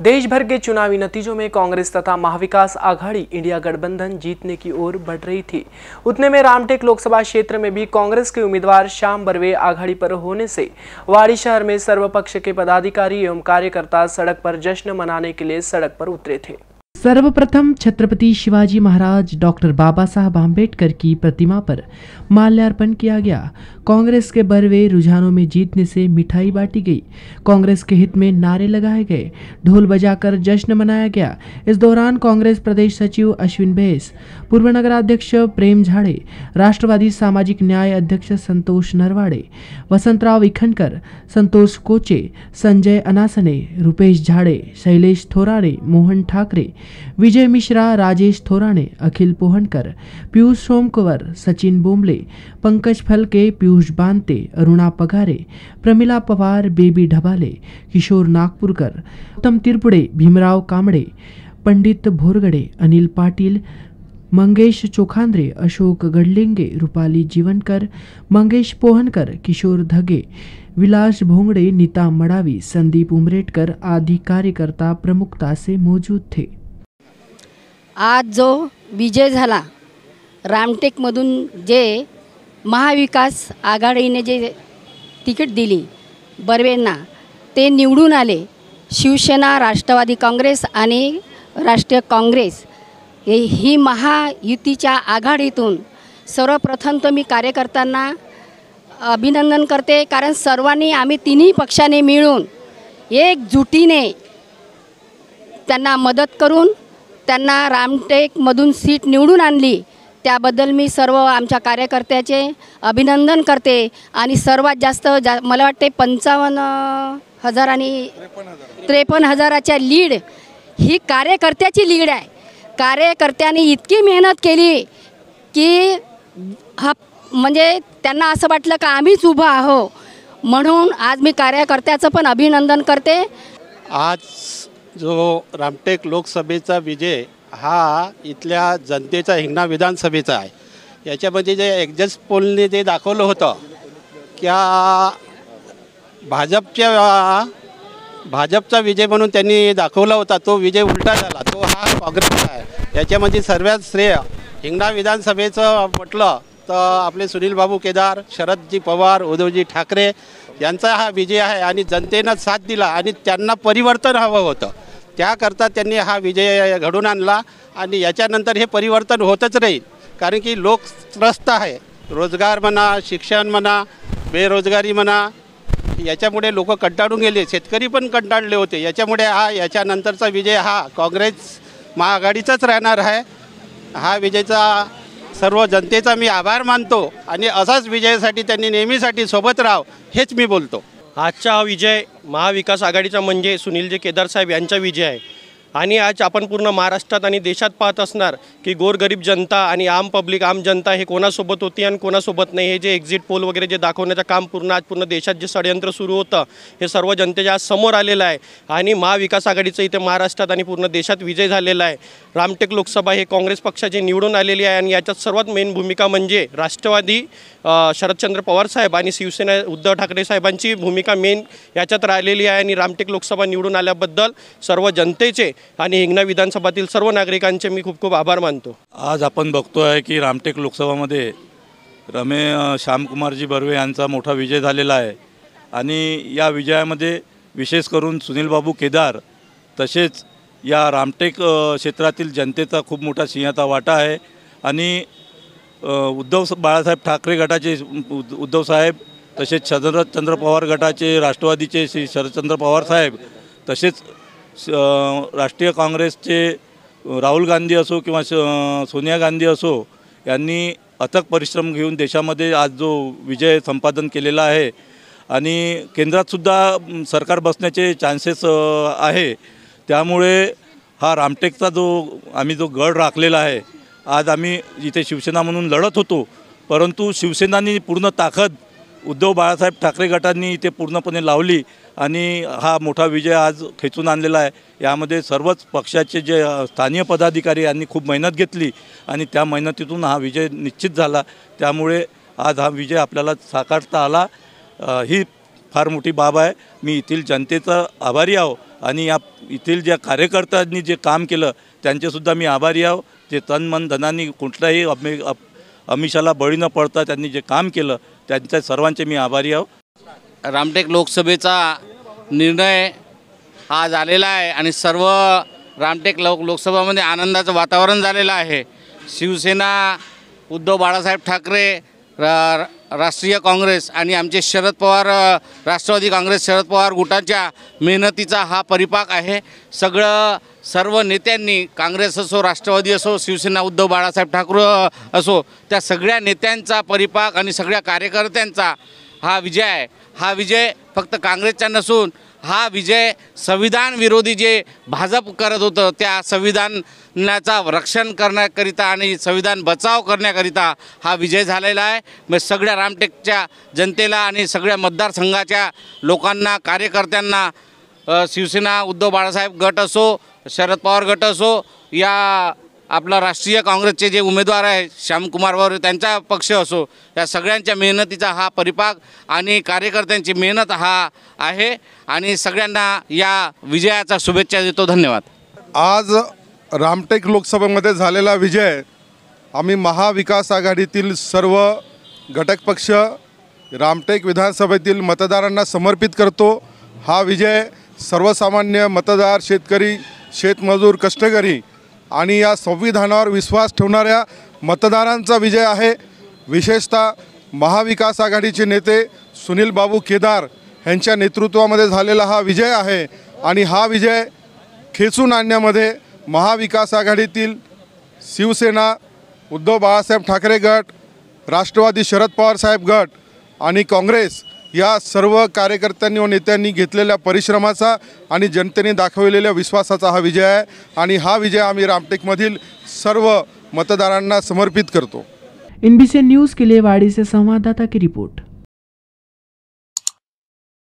देश भर के चुनावी नतीजों में कांग्रेस तथा महाविकास आघाड़ी इंडिया गठबंधन जीतने की ओर बढ़ रही थी। उतने में रामटेक लोकसभा क्षेत्र में भी कांग्रेस के उम्मीदवार श्याम बरवे आघाड़ी पर होने से वाड़ी शहर में सर्वपक्ष के पदाधिकारी एवं कार्यकर्ता सड़क पर जश्न मनाने के लिए सड़क पर उतरे थे। सर्वप्रथम छत्रपति शिवाजी महाराज डॉक्टर बाबा साहब आम्बेडकर की प्रतिमा पर माल्यार्पण किया गया। कांग्रेस के बरवे रुझानों में जीतने से मिठाई बांटी गई। कांग्रेस के हित में नारे लगाए गए। ढोल बजाकर जश्न मनाया गया। इस दौरान कांग्रेस प्रदेश सचिव अश्विन बैस पूर्व नगराध्यक्ष प्रेम झाड़े, राष्ट्रवादी सामाजिक न्याय अध्यक्ष संतोष नरवाड़े, वसंतराव इखनकर, संतोष कोचे, संजय अनासने, रूपेश झाड़े, शैलेश थोराड़े, मोहन ठाकरे विजय मिश्रा, राजेश थोराणे अखिल पोहनकर, पीयूष सोमकुवर, सचिन बोमले, पंकज फलके, पीयूष बांते, अरुणा पगारे, प्रमिला पवार, बेबी ढबाले, किशोर नागपूरकर, उत्तम तिरपुडे, भीमराव कांबळे, पंडित भोरगडे, अनिल पाटील, मंगेश चोखांद्रे, अशोक गडलिंगे, रुपाली जीवनकर, मंगेश पोहनकर, किशोर धगे, विलास भोंगड़े, नीता मडावी, संदीप उमरेटकर आदि कार्यकर्ता प्रमुखता से मौजूद थे। आज जो विजय झाला रामटेकमधून जे महाविकास आघाडीने जे तिकीट दिली बर्वेंना ते निवडून आले. शिवसेना राष्ट्रवादी काँग्रेस आणि राष्ट्रीय काँग्रेस ही महायुतीच्या आघाडीतून सर्वप्रथम तर मी कार्यकर्त्यांना अभिनंदन करते कारण सर्वांनी आम्ही तिन्ही पक्षाने मिळून एकजुटीने त्यांना मदत करून त्यांना रामटेकमधून सीट निवडून आणली. त्याबद्दल मी सर्व आमच्या कार्यकर्त्याचे अभिनंदन करते. आणि सर्वात जास्त जा मला वाटते पंचावन्न हजार आणि त्रेपन्न हजाराच्या लीड ही कार्यकर्त्याची लीड आहे. कार्यकर्त्यांनी इतकी मेहनत केली की हा म्हणजे त्यांना असं वाटलं का आम्हीच उभं आहो म्हणून आज मी कार्यकर्त्याचं पण अभिनंदन करते. आज जो रामटेक लोकसभेचा विजय हा इथल्या जनतेचा हिंगणा विधानसभेचा आहे. याच्यामध्ये जे एक्झस्ट पोलने जे दाखवलं होतं क्या भाजपच्या भाजपचा विजय म्हणून त्यांनी दाखवला होता तो विजय उलटा झाला तो हा काँग्रेसचा आहे. याच्यामध्ये सर्वात श्रेय हिंगणा विधानसभेचं म्हटलं तर आपले सुनील बाबू केदार शरदजी पवार उद्धवजी ठाकरे यांचा हा विजय आहे आणि जनतेनं साथ दिला आणि त्यांना परिवर्तन हवं होतं. त्याकरता त्यांनी हा विजय घडून आणला आणि याच्यानंतर हे परिवर्तन होतच राहील. कारण की लोक त्रस्त आहे. रोजगार म्हणा शिक्षण म्हणा बेरोजगारी म्हणा याच्यामुळे लोक कंटाळून गेले. शेतकरी पण कंटाळले होते. याच्यामुळे हा याच्यानंतरचा विजय हा काँग्रेस महाआघाडीचाच राहणार आहे. हा विजयचा सर्व जनतेचा मी आभार मानतो आणि असाच विजयासाठी त्यांनी नेहमीसाठी सोबत राहाव हेच मी बोलतो. आजचा हा विजय महाविकास आघाडीचा म्हणजे सुनीलजी केदार साहेब यांचा विजय आहे. आणि आज आपण पूर्ण महाराष्ट्रात आणि देशात पाहत असणार की गोरगरीब जनता आणि आम पब्लिक आम जनता हे कोणासोबत होती आणि कोणासोबत नाही? हे जे एक्झिट पोल वगैरे जे दाखवण्याचं काम पूर्ण आज पूर्ण देशात जे षडयंत्र सुरू होतं हे सर्व जनतेच्या आज समोर आलेलं आहे. आणि महाविकास आघाडीचं इथे महाराष्ट्रात आणि पूर्ण देशात विजय झालेला आहे. रामटेक लोकसभा हे काँग्रेस पक्षाची निवडून आलेली आहे आणि याच्यात सर्वात मेन भूमिका म्हणजे राष्ट्रवादी शरदचंद्र पवार साहेब आणि शिवसेना उद्धव ठाकरे साहेबांची भूमिका मेन याच्यात राहिलेली आहे. आणि रामटेक लोकसभा निवडून आल्याबद्दल सर्व जनतेचे आणि हिंगणा विधानसभातील सर्व नागरिकांचे मी खूप खूप आभार मानतो. आज आपण बघतो आहे की रामटेक लोकसभामध्ये रमे श्यामकुमारजी बर्वे यांचा मोठा विजय झालेला आहे. आणि या विजयामध्ये विशेष करून सुनीलबाबू केदार तसेच या रामटेक क्षेत्रातील जनतेचा खूप मोठा सिंहाचा वाटा आहे. आणि उद्धव बाळासाहेब ठाकरे गटाचे उद्धव साहेब तसेच शरदचंद्र पवार गटाचे राष्ट्रवादीचे श्री शरदचंद्र पवार साहेब तसेच राष्ट्रीय काँग्रेसचे राहुल गांधी असो किंवा सोनिया गांधी असो यांनी अथक परिश्रम घेऊन देशामध्ये आज जो विजय संपादन केलेला आहे आणि केंद्रातसुद्धा सरकार बसण्याचे चान्सेस आहे. त्यामुळे हा रामटेकचा जो आम्ही जो गड राखलेला आहे आज आम्ही इथे शिवसेना म्हणून लढत होतो. परंतु शिवसेनानी पूर्ण ताकद उद्धव बाळासाहेब ठाकरे गटांनी इथे पूर्णपणे लावली. आणि हा मोठा विजय आज खेचून आणलेला आहे. यामध्ये सर्वच पक्षाचे जे स्थानीय पदाधिकारी यांनी खूप मेहनत घेतली आणि त्या मेहनतीतून हा विजय निश्चित झाला. त्यामुळे आज हा विजय आपल्याला साकारता आला. ही फार मोठी बाब आहे. मी येथील जनतेचा आभारी आहो आणि या येथील ज्या कार्यकर्त्यांनी जे काम केलं त्यांचेसुद्धा मी आभारी आहो. जे तन मन धनांनी कुठल्याही अमि अप अमिषाला बळी न पडता त्यांनी जे काम केलं त्यांच्या सर्वांचे मी आभारी आहो. रामटेक लोकसभेचा निर्णय हा झालेला आहे आणि सर्व रामटेक लोक लोकसभामध्ये आनंदाचं वातावरण झालेलं आहे. शिवसेना उद्धव बाळासाहेब ठाकरे रा राष्ट्रीय काँग्रेस आणि आमचे शरद पवार राष्ट्रवादी काँग्रेस शरद पवार गुटाच्या मेहनतीचा हा परिपाक आहे. सगळं सर्व नेत्यांनी काँग्रेस असो राष्ट्रवादी असो शिवसेना उद्धव बाळासाहेब ठाकरे असो त्या सगळ्या नेत्यांचा परिपाक आणि सगळ्या कार्यकर्त्यांचा हा विजय आहे. हा विजय फक्त काँग्रेसचा नसून हा विजय संविधान विरोधी जे भाजप करत होतं त्या संविधानाचा रक्षण करण्याकरिता आणि संविधान बचाव करण्याकरिता हा विजय झालेला आहे. मग सगळ्या रामटेकच्या जनतेला आणि सगळ्या मतदारसंघाच्या लोकांना कार्यकर्त्यांना शिवसेना उद्धव बाळासाहेब गट असो शरद पवार गट असो या आपला राष्ट्रीय काँग्रेसचे जे उमेदवार आहे श्यामकुमार वर त्यांचा पक्ष असो या सगळ्यांच्या मेहनतीचा हा परिपाक आणि कार्यकर्त्यांची मेहनत हा आहे. आणि सगळ्यांना या विजयाचा शुभेच्छा देतो. धन्यवाद. आज रामटेक लोकसभेमध्ये झालेला विजय आम्ही महाविकास आघाडीतील सर्व घटक पक्ष रामटेक विधानसभेतील मतदारांना समर्पित करतो. हा विजय सर्वसामान्य मतदार शेतकरी शेतमजूर कष्टकरी आणि या संविधानावर विश्वास ठेवणाऱ्या मतदारांचा विजय आहे. विशेषतः महाविकास आघाडीचे नेते सुनील बाबू केदार यांच्या नेतृत्वामध्ये झालेला हा विजय आहे. आणि हा विजय खेचून आणण्यामध्ये महाविकास आघाडीतील शिवसेना उद्धव बाळासाहेब ठाकरे गट राष्ट्रवादी शरद पवार साहेब गट आणि काँग्रेस या सर्व कार्यकर्त्यांनी व नेत्यांनी घेतलेल्या परिश्रमाचा आणि जनतेने दाखवलेल्या विश्वासाचा हा विजय आहे. आणि हा विजय आम्ही रामटेकमधील सर्व मतदारांना समर्पित करतो. इन न्यूज़ के लिए वाड़ी से संवाददाता की रिपोर्ट।